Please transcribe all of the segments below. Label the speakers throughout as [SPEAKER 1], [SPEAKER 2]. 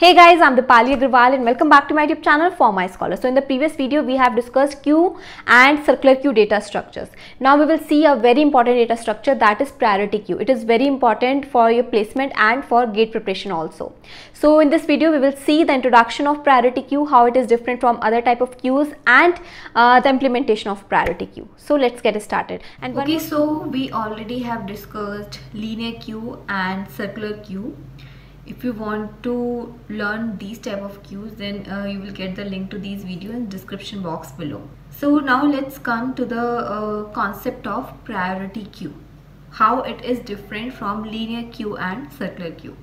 [SPEAKER 1] Hey guys, I'm Deepali Agarwal and welcome back to my YouTube channel for my scholar. So in the previous video, we have discussed queue and circular queue data structures. Now we will see a very important data structure that is priority queue. It is very important for your placement and for GATE preparation also. So in this video, we will see the introduction of priority queue, how it is different from other type of queues and uh, the implementation of priority queue. So let's get started.
[SPEAKER 2] And okay, so we already have discussed linear queue and circular queue if you want to learn these type of queues then uh, you will get the link to these videos in description box below. So now let's come to the uh, concept of priority queue how it is different from linear queue and circular queue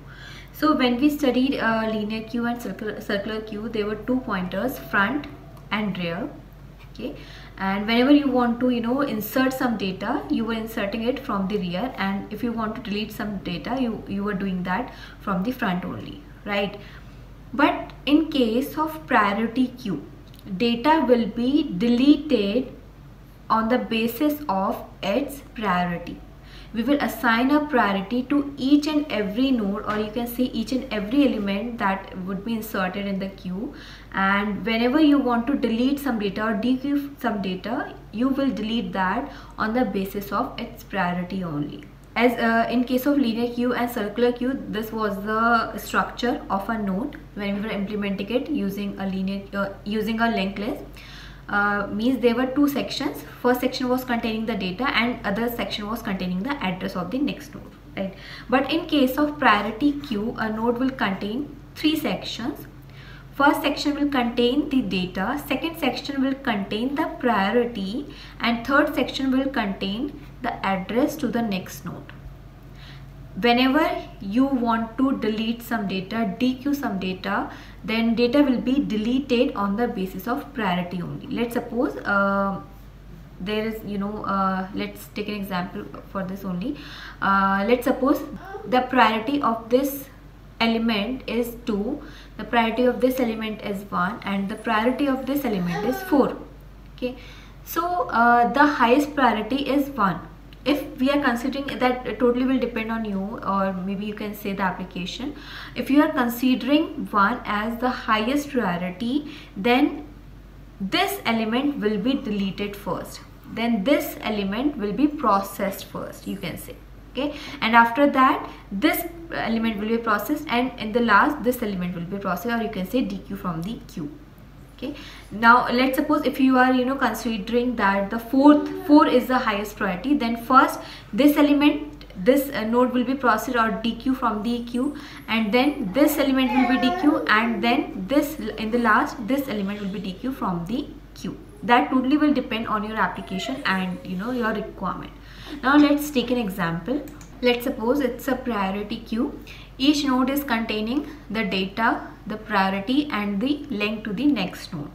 [SPEAKER 2] so when we studied uh, linear queue and circular, circular queue there were two pointers front and rear okay? And whenever you want to you know insert some data you were inserting it from the rear. And if you want to delete some data you you were doing that from the front only right? But in case of priority queue data will be deleted on the basis of its priority we will assign a priority to each and every node or you can say each and every element that would be inserted in the queue. And whenever you want to delete some data or dequeue some data you will delete that on the basis of its priority only. As uh, in case of linear queue and circular queue this was the structure of a node when we were implementing it using a linear uh, using a linked list uh, means there were two sections. First section was containing the data and other section was containing the address of the next node right? But in case of priority queue a node will contain three sections. First section will contain the data second section will contain the priority and third section will contain the address to the next node whenever you want to delete some data dequeue some data then data will be deleted on the basis of priority only. Let's suppose uh, there is you know uh, let's take an example for this only. Uh, let's suppose the priority of this element is 2 the priority of this element is 1 and the priority of this element is 4 okay. So uh, the highest priority is 1 if we are considering that totally will depend on you or maybe you can say the application if you are considering one as the highest priority then this element will be deleted first. Then this element will be processed first you can say okay? And after that this element will be processed and in the last this element will be processed or you can say dequeue from the queue okay. Now let's suppose if you are you know considering that the fourth four is the highest priority then first this element this uh, node will be processed or dequeue from the queue and then this element will be dequeue and then this in the last this element will be dequeue from the queue that totally will depend on your application and you know your requirement. Now let's take an example let's suppose it's a priority queue each node is containing the data, the priority and the link to the next node.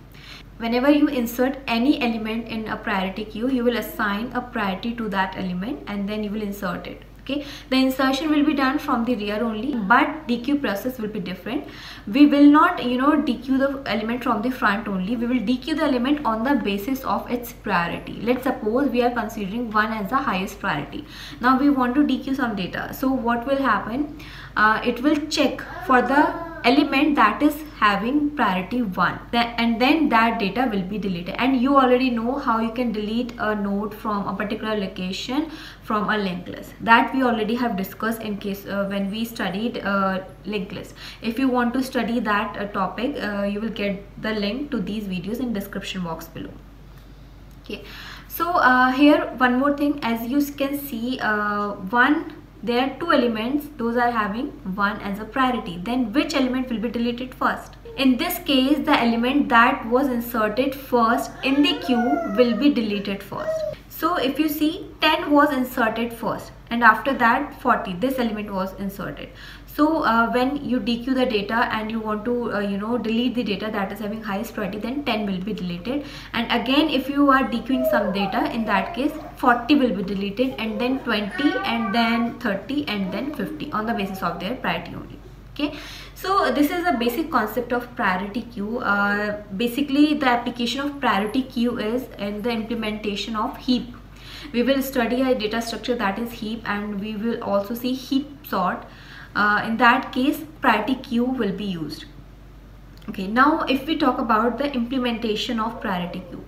[SPEAKER 2] Whenever you insert any element in a priority queue, you will assign a priority to that element and then you will insert it okay? The insertion will be done from the rear only but dequeue process will be different. We will not you know dequeue the element from the front only. We will dequeue the element on the basis of its priority. Let's suppose we are considering one as the highest priority. Now we want to dequeue some data. So what will happen? Uh, it will check for the element that is having priority 1 and then that data will be deleted. And you already know how you can delete a node from a particular location from a linked list. That we already have discussed in case uh, when we studied uh, linked list. If you want to study that uh, topic uh, you will get the link to these videos in description box below. Okay. So uh, here one more thing. As you can see uh, one there are two elements those are having one as a priority. Then which element will be deleted first? In this case the element that was inserted first in the queue will be deleted first. So if you see 10 was inserted first and after that 40 this element was inserted so uh, when you dequeue the data and you want to uh, you know delete the data that is having highest priority then 10 will be deleted. And again if you are dequeuing some data in that case 40 will be deleted and then 20 and then 30 and then 50 on the basis of their priority only. Okay? So this is a basic concept of priority queue. Uh, basically the application of priority queue is in the implementation of heap. We will study a data structure that is heap and we will also see heap sort uh, in that case priority queue will be used. Okay now if we talk about the implementation of priority queue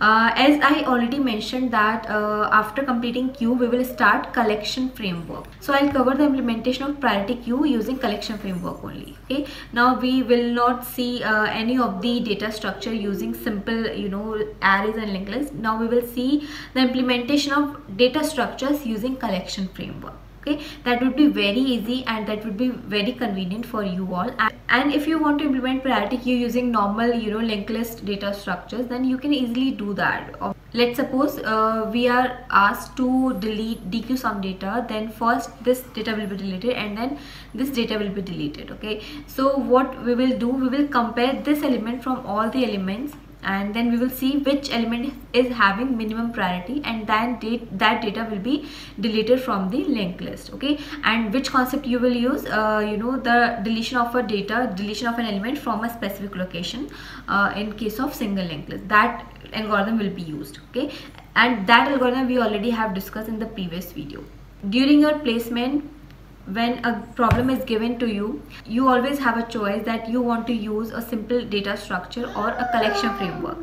[SPEAKER 2] uh, as I already mentioned that uh, after completing queue we will start collection framework. So I'll cover the implementation of priority queue using collection framework only. Okay now we will not see uh, any of the data structure using simple you know arrays and linked lists. Now we will see the implementation of data structures using collection framework okay? That would be very easy and that would be very convenient for you all. And if you want to implement priority queue using normal you know linked list data structures then you can easily do that. Let's suppose uh, we are asked to delete dequeue some data then first this data will be deleted and then this data will be deleted okay? So what we will do we will compare this element from all the elements and then we will see which element is having minimum priority and then date, that data will be deleted from the linked list okay? And which concept you will use uh, you know the deletion of a data deletion of an element from a specific location uh, in case of single linked list. That algorithm will be used okay? And that algorithm we already have discussed in the previous video. During your placement when a problem is given to you you always have a choice that you want to use a simple data structure or a collection framework.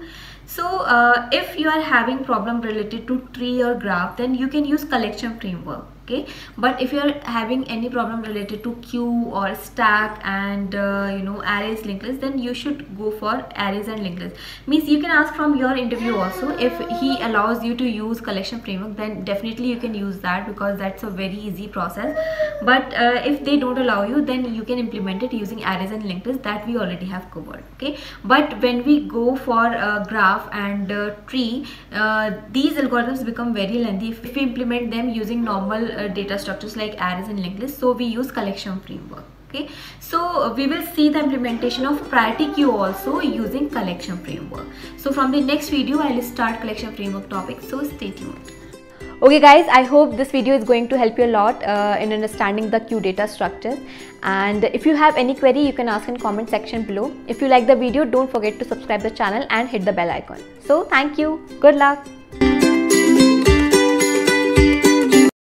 [SPEAKER 2] So uh, if you are having problem related to tree or graph then you can use collection framework okay? But if you are having any problem related to queue or stack and uh, you know arrays linked list then you should go for arrays and linked list means you can ask from your interview also. If he allows you to use collection framework then definitely you can use that because that's a very easy process. But uh, if they don't allow you then you can implement it using arrays and linked list that we already have covered okay? But when we go for a graph and tree uh, these algorithms become very lengthy. If we implement them using normal uh, data structures like arrays and linked lists so we use collection framework okay? So we will see the implementation of priority queue also using collection framework. So from the next video i will start collection framework topic so stay tuned.
[SPEAKER 1] Okay guys i hope this video is going to help you a lot uh, in understanding the queue data structures and if you have any query you can ask in comment section below. If you like the video don't forget to subscribe the channel and hit the bell icon. So thank you. Good luck